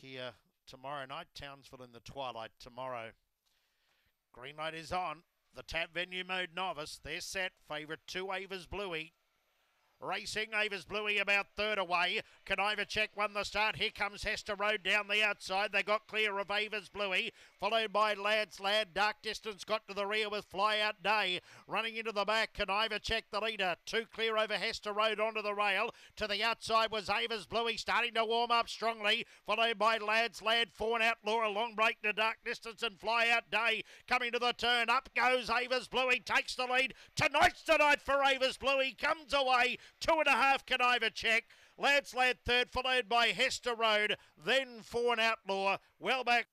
here tomorrow night. Townsville in the twilight tomorrow. Green light is on. The TAB venue mode novice. They're set. Favourite two Ava's Bluey. Racing Ava's Bluey about third away. Conniva Check won the start. Here comes Hester Road down the outside. They got clear of Ava's Bluey, followed by Lads Lad. Dark Distance got to the rear with Fly Out Day. Running into the back, Conniva Check the leader. Two clear over Hester Road onto the rail. To the outside was Ava's Bluey starting to warm up strongly, followed by Lads Lad. Fawn Outlaw. A long break to Dark Distance and Fly Out Day. Coming to the turn. Up goes Ava's Bluey. Takes the lead. Tonight's tonight for Ava's Bluey. Comes away. Two and a half Conniva check. Lance Lad third, followed by Hester Road, then Fawn Outlaw. Well back.